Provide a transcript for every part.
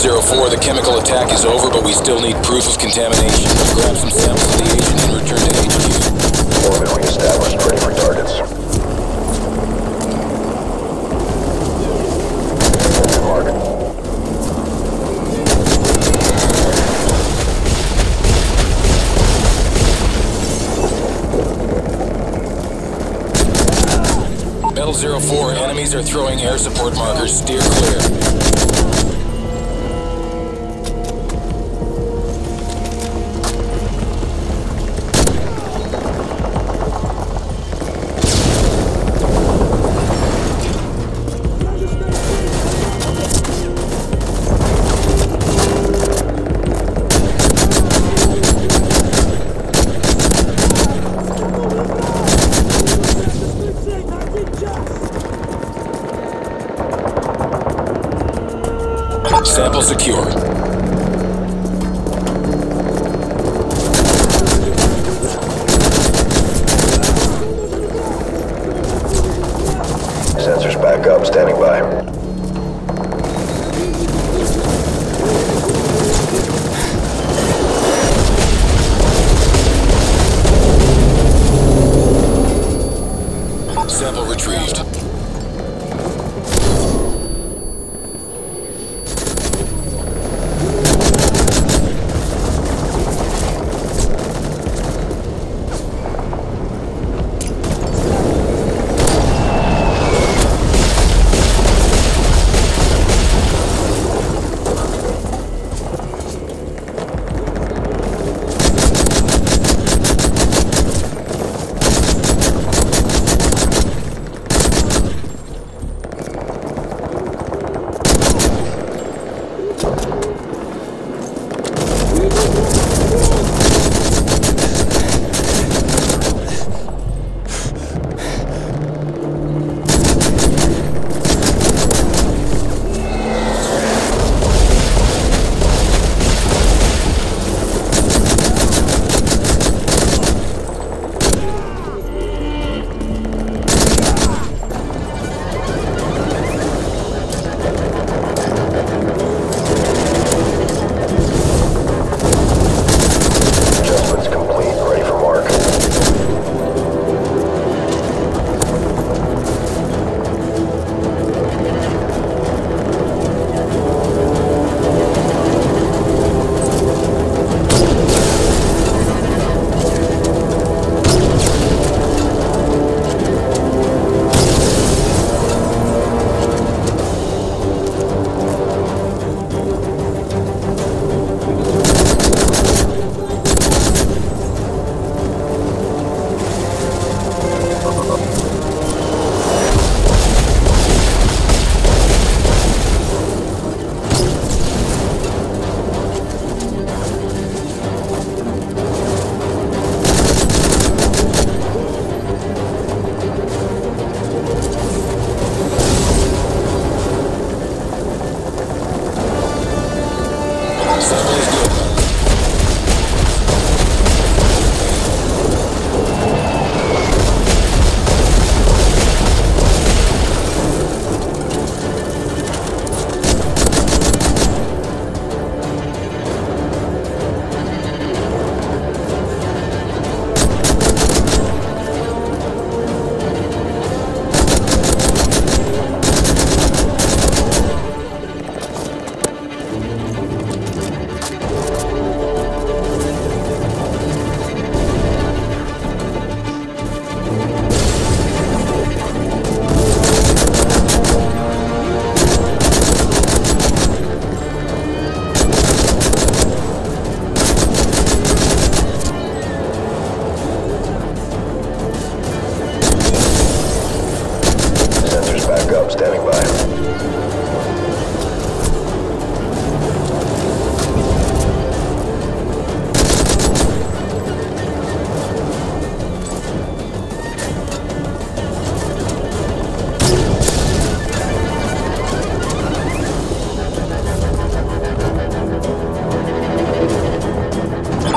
04, the chemical attack is over, but we still need proof of contamination. Grab some samples of the agent and return to HQ. Orbit reestablished, ready for targets. Metal 04, enemies are throwing air support markers. Steer clear. Sample secure. Sensors back up, standing by.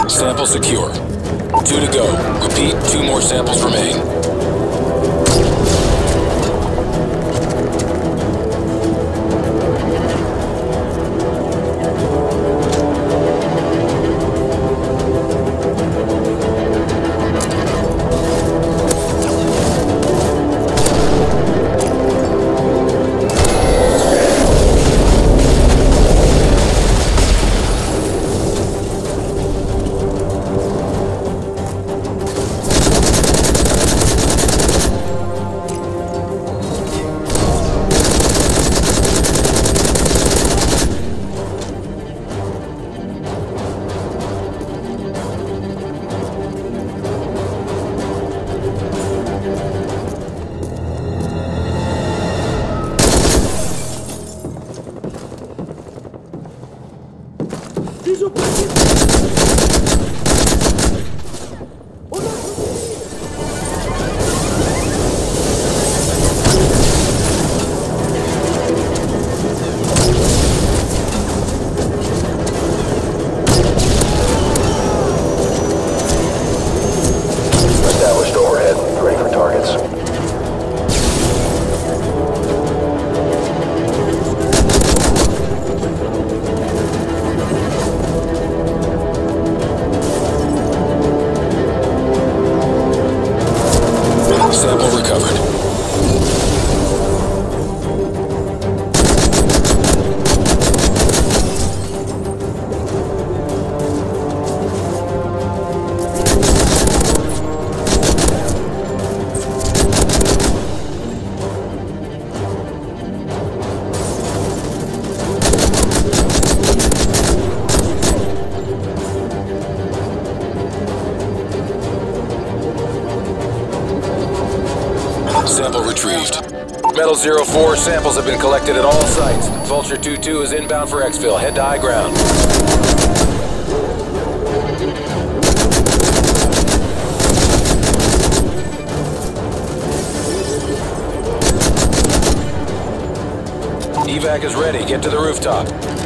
Sample secure. Two to go. Repeat, two more samples remain. Preciso participar! Retrieved. Metal 04, samples have been collected at all sites. Vulture 2-2 is inbound for exfil. Head to high ground. Evac is ready. Get to the rooftop.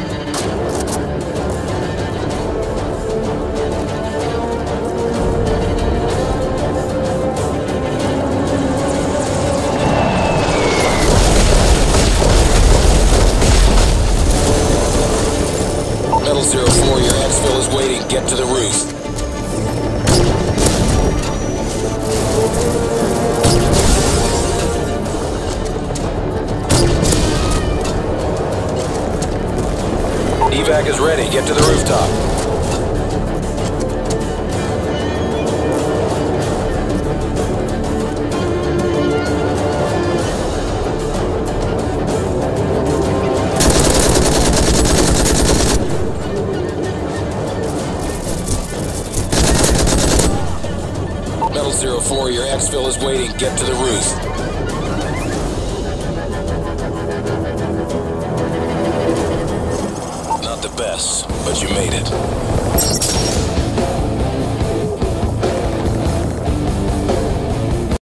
Is ready. Get to the rooftop. Metal 04, your exfil is waiting. Get to the roof. Best, but you made it.